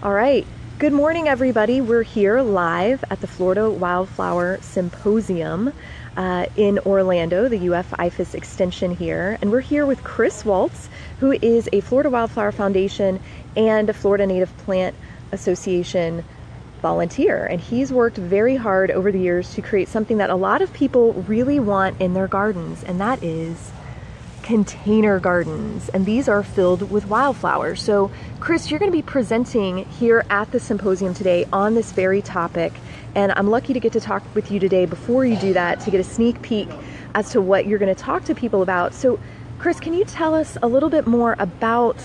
All right. Good morning, everybody. We're here live at the Florida Wildflower Symposium uh, in Orlando, the UF IFAS extension here. And we're here with Chris Waltz, who is a Florida Wildflower Foundation and a Florida Native Plant Association volunteer. And he's worked very hard over the years to create something that a lot of people really want in their gardens, and that is container gardens, and these are filled with wildflowers. So, Chris, you're going to be presenting here at the symposium today on this very topic, and I'm lucky to get to talk with you today before you do that to get a sneak peek as to what you're going to talk to people about. So, Chris, can you tell us a little bit more about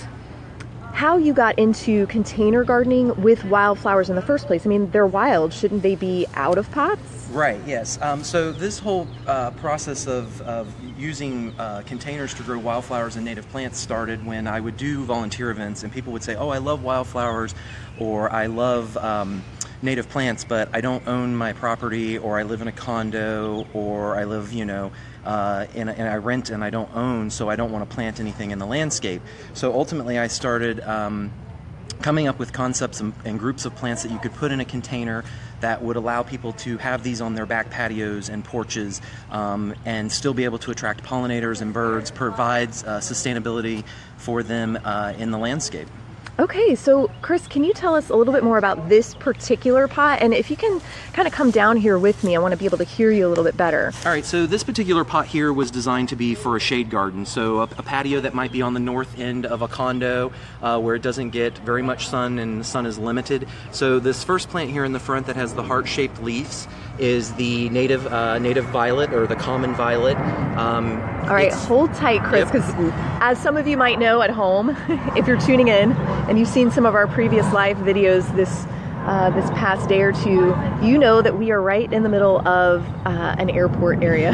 how you got into container gardening with wildflowers in the first place? I mean, they're wild. Shouldn't they be out of pots? Right, yes. Um, so this whole uh, process of, of using uh, containers to grow wildflowers and native plants started when I would do volunteer events and people would say, oh, I love wildflowers or I love um, native plants, but I don't own my property or I live in a condo or I live, you know, uh, and, and, I rent and I don't own, so I don't want to plant anything in the landscape. So ultimately, I started um, coming up with concepts and, and, groups of plants that you could put in a container that would allow people to have these on their back patios and porches um, and still be able to attract pollinators and birds, provides uh, sustainability for them uh, in the landscape. Okay, so Chris, can you tell us a little bit more about this particular pot? And if you can kind of come down here with me, I want to be able to hear you a little bit better. All right, so this particular pot here was designed to be for a shade garden. So a, a patio that might be on the north end of a condo uh, where it doesn't get very much sun and the sun is limited. So this first plant here in the front that has the heart-shaped leaves is the native uh, native violet or the common violet. Um, All right, hold tight, Chris, because yep. as some of you might know at home, if you're tuning in and you've seen some of our previous live videos this uh, this past day or two, you know that we are right in the middle of uh, an airport area.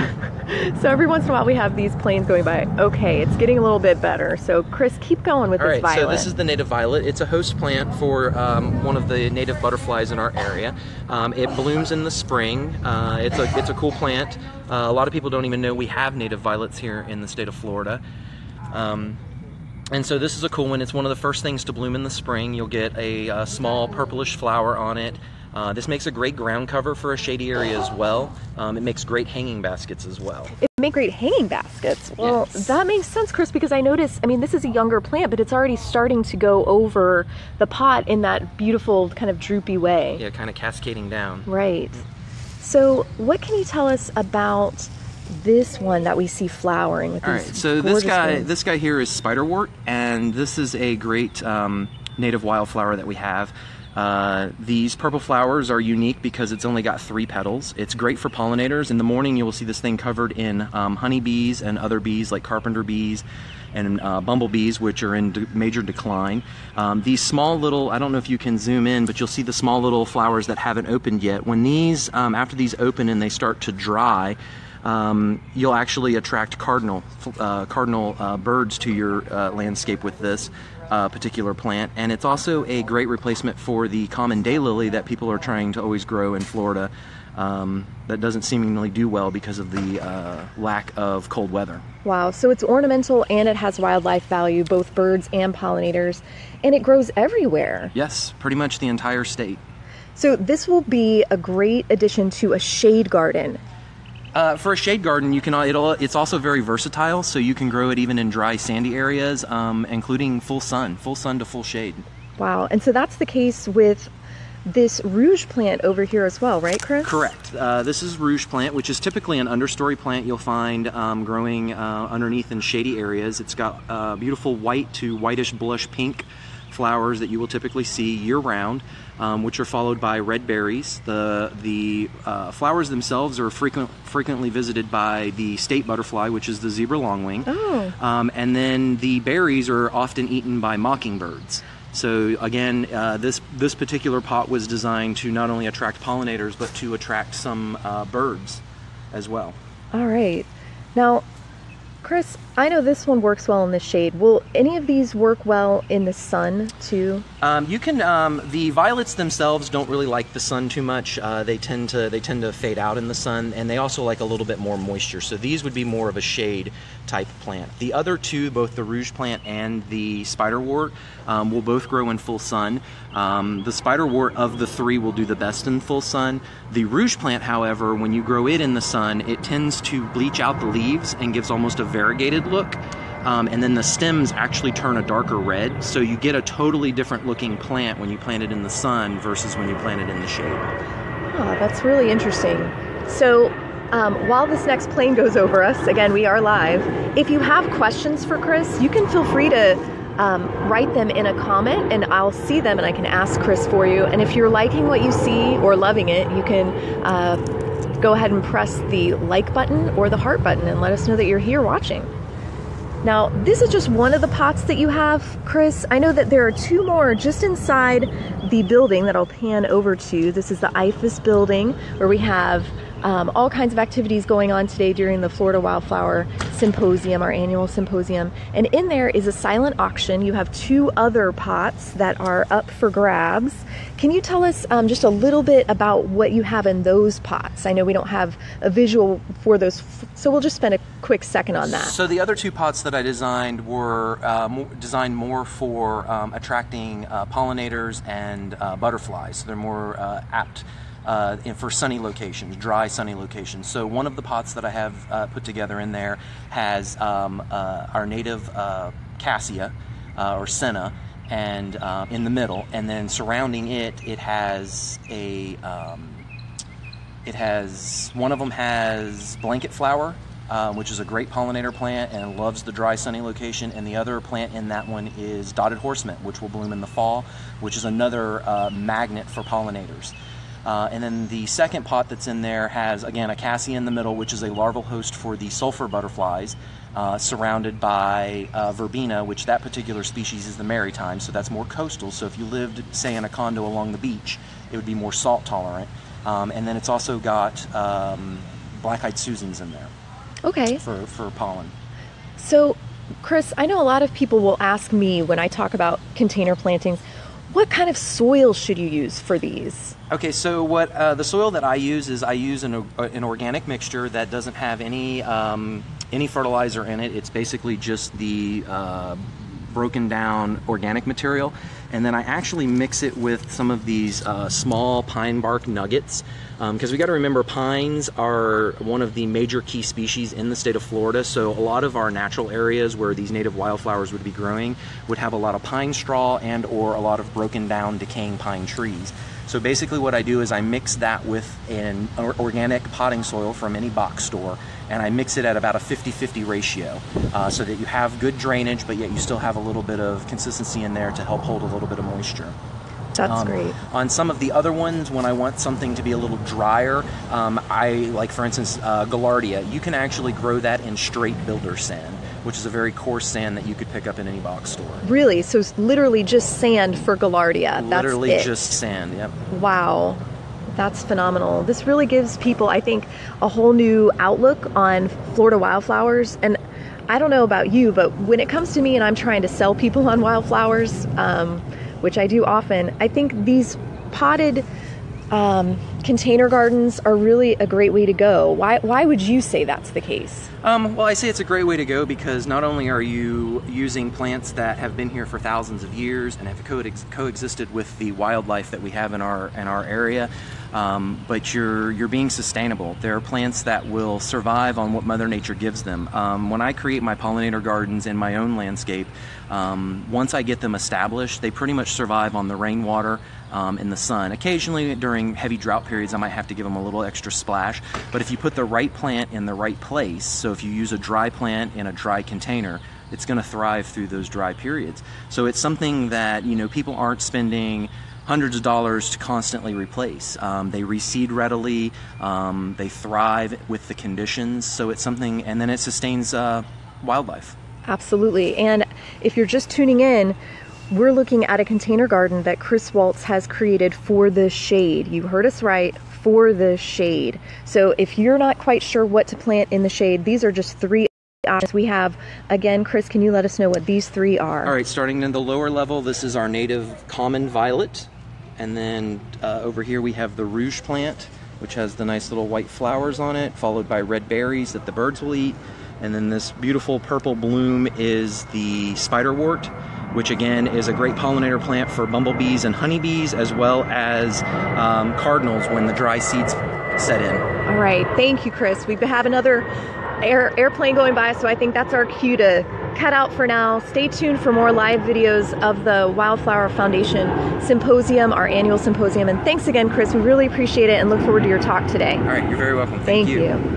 so every once in a while we have these planes going by. Okay, it's getting a little bit better. So Chris, keep going with All this right, violet. So this is the native violet. It's a host plant for um, one of the native butterflies in our area. Um, it blooms in the spring. Uh, it's a it's a cool plant. Uh, a lot of people don't even know we have native violets here in the state of Florida. Um, and so this is a cool one. It's one of the first things to bloom in the spring. You'll get a, a small purplish flower on it. Uh, this makes a great ground cover for a shady area as well. Um, it makes great hanging baskets as well. It make great hanging baskets. Well, yes. that makes sense, Chris, because I notice, I mean, this is a younger plant, but it's already starting to go over the pot in that beautiful kind of droopy way. Yeah, kind of cascading down. Right. So, what can you tell us about this one that we see flowering with All right, so this guy, this guy here is spiderwort, and this is a great um, native wildflower that we have. Uh, these purple flowers are unique because it's only got three petals. It's great for pollinators. In the morning, you will see this thing covered in um, honeybees and other bees like carpenter bees and uh, bumblebees, which are in de major decline. Um, these small little, I don't know if you can zoom in, but you'll see the small little flowers that haven't opened yet. When these, um, after these open and they start to dry, um, you'll actually attract cardinal uh, cardinal uh, birds to your uh, landscape with this uh, particular plant. And it's also a great replacement for the common daylily that people are trying to always grow in Florida. Um, that doesn't seemingly do well because of the uh, lack of cold weather. Wow, so it's ornamental and it has wildlife value, both birds and pollinators, and it grows everywhere. Yes, pretty much the entire state. So this will be a great addition to a shade garden. Uh, for a shade garden, you can it'll, it's also very versatile, so you can grow it even in dry, sandy areas, um, including full sun, full sun to full shade. Wow, and so that's the case with this rouge plant over here as well, right, Chris? Correct. Uh, this is rouge plant, which is typically an understory plant you'll find um, growing uh, underneath in shady areas. It's got uh, beautiful white to whitish blush pink flowers that you will typically see year round, um, which are followed by red berries. The, the uh, flowers themselves are frequent, frequently visited by the state butterfly, which is the zebra longwing. Oh. Um, and then the berries are often eaten by mockingbirds. So again, uh, this this particular pot was designed to not only attract pollinators, but to attract some uh, birds as well. All right. Now, Chris, I know this one works well in the shade. Will any of these work well in the sun too? Um, you can. Um, the violets themselves don't really like the sun too much. Uh, they tend to they tend to fade out in the sun, and they also like a little bit more moisture. So these would be more of a shade type plant. The other two, both the rouge plant and the spiderwort, um, will both grow in full sun. Um, the spiderwort of the three will do the best in full sun. The rouge plant, however, when you grow it in the sun, it tends to bleach out the leaves and gives almost a variegated look. Um, and then the stems actually turn a darker red, so you get a totally different looking plant when you plant it in the sun versus when you plant it in the shade. Oh, that's really interesting. So, um, while this next plane goes over us, again, we are live. If you have questions for Chris, you can feel free to um, write them in a comment and I'll see them and I can ask Chris for you. And if you're liking what you see or loving it, you can uh, go ahead and press the like button or the heart button and let us know that you're here watching. Now, this is just one of the pots that you have, Chris. I know that there are two more just inside the building that I'll pan over to. This is the IFAS building where we have um, all kinds of activities going on today during the Florida Wildflower Symposium, our annual symposium. And in there is a silent auction. You have two other pots that are up for grabs. Can you tell us um, just a little bit about what you have in those pots? I know we don't have a visual for those, so we'll just spend a quick second on that. So the other two pots that I designed were uh, designed more for um, attracting uh, pollinators and uh, butterflies. So they're more uh, apt uh, for sunny locations, dry sunny locations. So one of the pots that I have uh, put together in there has um, uh, our native uh, cassia uh, or senna, and uh, in the middle, and then surrounding it, it has a um, it has one of them has blanket flower. which is a great pollinator plant and loves the dry sunny location and the other plant in that one is dotted horsemint which will bloom in the fall which is another magnet for pollinators uh, and then the second pot that's in there has, again, a cassia in the middle, which is a larval host for the sulfur butterflies, uh, surrounded by uh, verbena, which that particular species is the maritime, so that's more coastal. So if you lived, say, in a condo along the beach, it would be more salt tolerant. Um, and then it's also got um, black-eyed Susans in there. Okay. For, for pollen. So, Chris, I know a lot of people will ask me when I talk about container plantings, what kind of soil should you use for these? Okay, so what uh, the soil that I use is I use an, uh, an organic mixture that doesn't have any um, any fertilizer in it. It's basically just the uh, broken down organic material, and then I actually mix it with some of these uh, small pine bark nuggets because um, we got to remember pines are one of the major key species in the state of Florida. So a lot of our natural areas where these native wildflowers would be growing would have a lot of pine straw and or a lot of broken down decaying pine trees. So basically what I do is I mix that with an organic potting soil from any box store and I mix it at about a 50-50 ratio uh, so that you have good drainage but yet you still have a little bit of consistency in there to help hold a little bit of moisture. That's um, great. On some of the other ones, when I want something to be a little drier, um, I like, for instance, uh, Gaillardia. You can actually grow that in straight builder sand which is a very coarse sand that you could pick up in any box store. Really? So it's literally just sand for Gaillardia. Literally just sand, yep. Wow. That's phenomenal. This really gives people, I think, a whole new outlook on Florida wildflowers. And I don't know about you, but when it comes to me and I'm trying to sell people on wildflowers, um, which I do often, I think these potted um, container gardens are really a great way to go. Why, why would you say that's the case? Um, well, I say it's a great way to go because not only are you using plants that have been here for thousands of years and have coexisted with the wildlife that we have in our in our area, um, but you're you're being sustainable. There are plants that will survive on what Mother Nature gives them. Um, when I create my pollinator gardens in my own landscape, um, once I get them established, they pretty much survive on the rainwater um, in the sun. Occasionally, during heavy drought periods, I might have to give them a little extra splash. But if you put the right plant in the right place, so if you use a dry plant in a dry container, it's going to thrive through those dry periods. So it's something that you know people aren't spending hundreds of dollars to constantly replace. Um, they reseed readily, um, they thrive with the conditions, so it's something, and then it sustains uh, wildlife. Absolutely. And if you're just tuning in, we're looking at a container garden that Chris Waltz has created for the shade. You heard us right, for the shade. So if you're not quite sure what to plant in the shade, these are just three options we have. Again, Chris, can you let us know what these three are? All right, starting in the lower level, this is our native common violet. And then uh, over here we have the rouge plant, which has the nice little white flowers on it, followed by red berries that the birds will eat. And then this beautiful purple bloom is the spiderwort, which again is a great pollinator plant for bumblebees and honeybees, as well as um, cardinals when the dry seeds set in. All right, thank you, Chris. We have another air, airplane going by, so I think that's our cue to cut out for now. Stay tuned for more live videos of the Wildflower Foundation Symposium, our annual symposium. And thanks again, Chris. We really appreciate it and look forward to your talk today. All right, you're very welcome. Thank, Thank, you.